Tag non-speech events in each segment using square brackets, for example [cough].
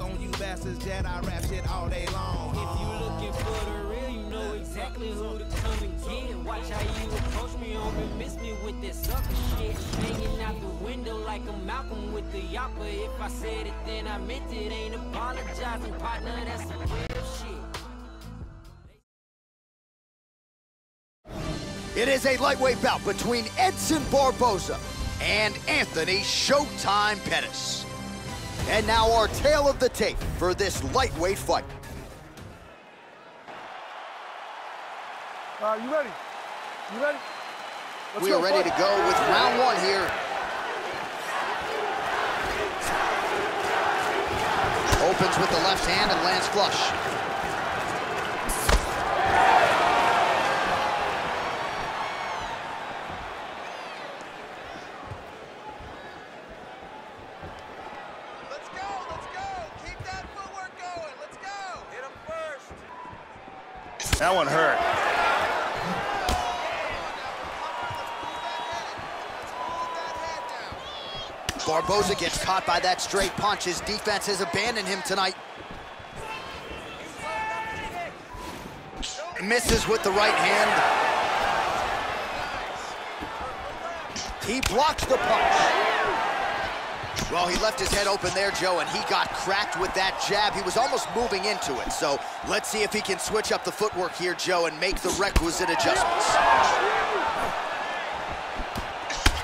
on you bastards. Jedi rap shit all day long. If you looking for the real, you know exactly who to come and get. Watch how you approach me, don't miss me with that sucker shit. Hanging out the window like a Malcolm with the. If I said it, then I meant it. Ain't apologizing, partner, that's some real shit. It is a lightweight bout between Edson Barboza and Anthony Showtime Pettis. And now our tale of the tape for this lightweight fight. Uh, you ready? You ready? Let's we are ready fight. to go with round one here. Opens with the left hand and lands flush. Let's go, let's go. Keep that footwork going. Let's go. Hit him first. That one hurt. Barboza gets caught by that straight punch. His defense has abandoned him tonight. Misses with the right hand. He blocks the punch. Well, he left his head open there, Joe, and he got cracked with that jab. He was almost moving into it. So let's see if he can switch up the footwork here, Joe, and make the requisite adjustments.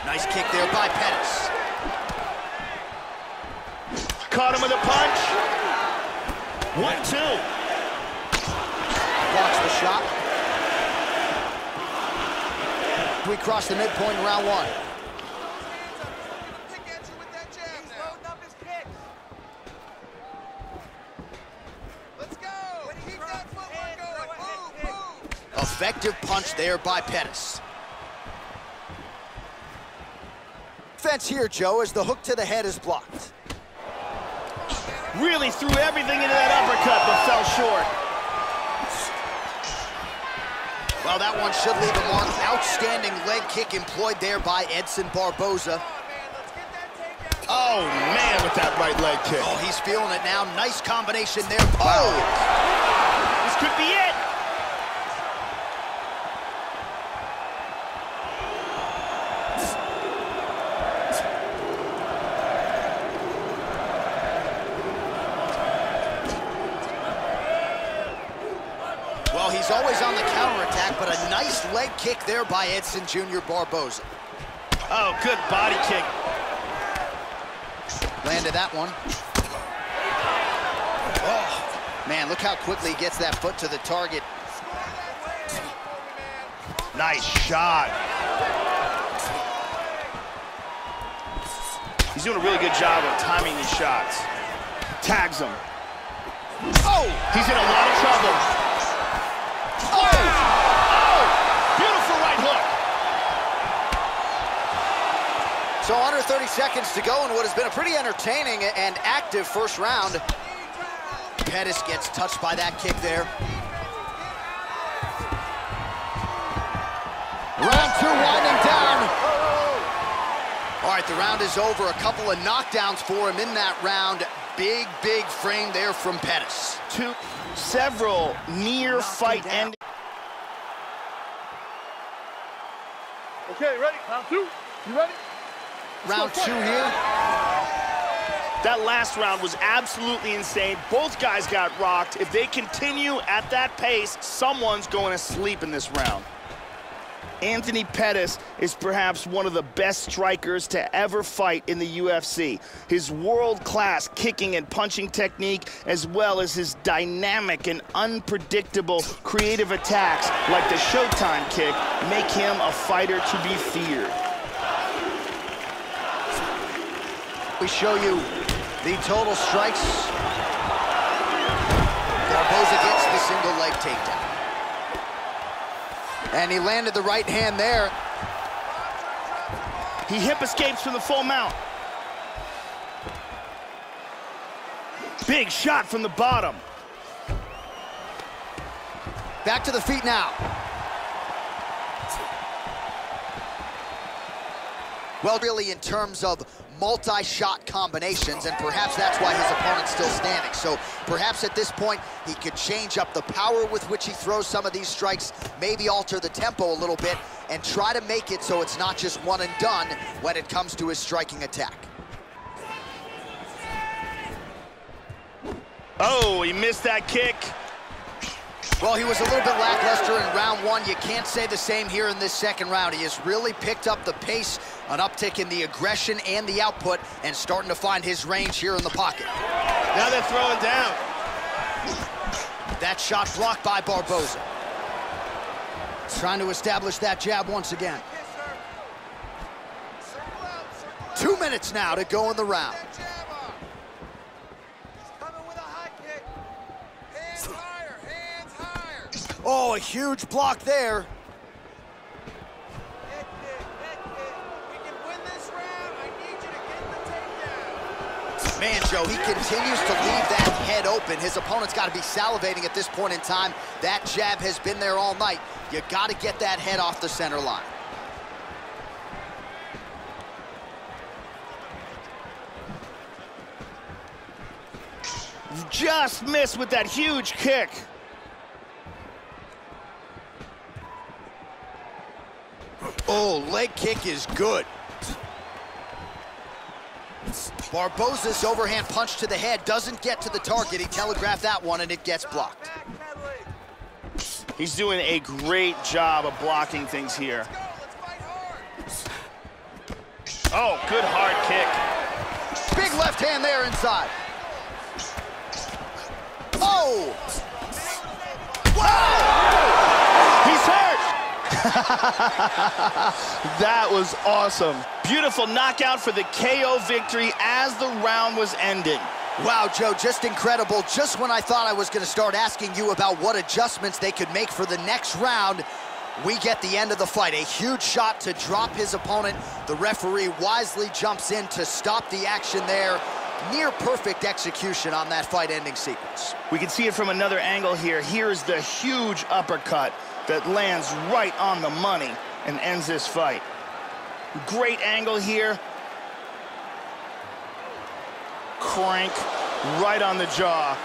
Nice kick there by Pettis. Caught him with a punch. One, two. Blocks the shot. We cross the midpoint in round one. Pick at you with that jab He's loading up his kicks. Let's go. Keep that footwork going. Move, move. Effective punch there by Pettis. Fence here, Joe, as the hook to the head is blocked. Really threw everything into that uppercut, but fell short. Well, that one should leave a mark. Outstanding leg kick employed there by Edson Barboza. Oh, man, with that right leg kick. Oh, he's feeling it now. Nice combination there. Oh! Well, he's always on the counterattack, but a nice leg kick there by Edson Jr. Barboza. Oh, good body kick. Landed that one. Oh, man, look how quickly he gets that foot to the target. Nice shot. He's doing a really good job of timing these shots. Tags him. Oh! He's in a lot of trouble. Oh! Oh! Beautiful right hook. So under 30 seconds to go in what has been a pretty entertaining and active first round. Pettis gets touched by that kick there. Round two winding down. All right, the round is over. A couple of knockdowns for him in that round. Big, big frame there from Pettis. Two, several near fight end. Okay, ready? Round two. You ready? Round two here. That last round was absolutely insane. Both guys got rocked. If they continue at that pace, someone's going to sleep in this round. Anthony Pettis is perhaps one of the best strikers to ever fight in the UFC. His world-class kicking and punching technique, as well as his dynamic and unpredictable creative attacks like the Showtime kick, make him a fighter to be feared. We show you the total strikes. Barboza gets the single leg takedown. And he landed the right hand there. He hip escapes from the full mount. Big shot from the bottom. Back to the feet now. Well, really, in terms of multi-shot combinations, and perhaps that's why his opponent's still standing. So perhaps at this point, he could change up the power with which he throws some of these strikes, maybe alter the tempo a little bit, and try to make it so it's not just one and done when it comes to his striking attack. Oh, he missed that kick. Well, he was a little bit lackluster in round one. You can't say the same here in this second round. He has really picked up the pace, an uptick in the aggression and the output, and starting to find his range here in the pocket. Now they're throwing down. That shot blocked by Barboza. Trying to establish that jab once again. Yes, sir. Circle out, circle out. Two minutes now to go in the round. That jab off. He's coming with a high kick. Hands higher, hands higher. Oh, a huge block there. Head kick, head kick. We can win this round. I need you to get the. Man, Joe, he continues to leave that head open. His opponent's got to be salivating at this point in time. That jab has been there all night. You got to get that head off the center line. Just missed with that huge kick. Oh, leg kick is good. Barboza's overhand punch to the head doesn't get to the target. He telegraphed that one, and it gets blocked. He's doing a great job of blocking things here. Let's go, let's fight hard. Oh, good hard kick. Big left hand there inside. Oh! Hurt. [laughs] that was awesome. Beautiful knockout for the KO victory as the round was ending. Wow, Joe, just incredible. Just when I thought I was going to start asking you about what adjustments they could make for the next round, we get the end of the fight. A huge shot to drop his opponent. The referee wisely jumps in to stop the action there. Near perfect execution on that fight-ending sequence. We can see it from another angle here. Here's the huge uppercut that lands right on the money and ends this fight. Great angle here. Crank right on the jaw.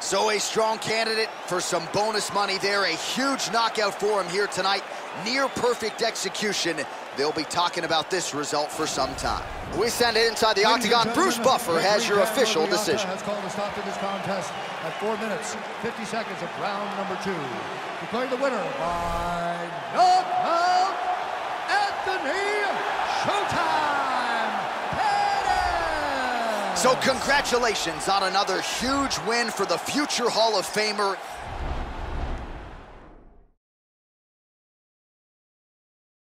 So a strong candidate for some bonus money there. A huge knockout for him here tonight. Near perfect execution. They'll be talking about this result for some time. We send it inside the Ladies octagon. Bruce Buffer has your official decision. has called a stop to this contest at 4 minutes, 50 seconds of round number two. Declaring the winner by knockout, Anthony Showtime Pettis! So congratulations on another huge win for the future Hall of Famer,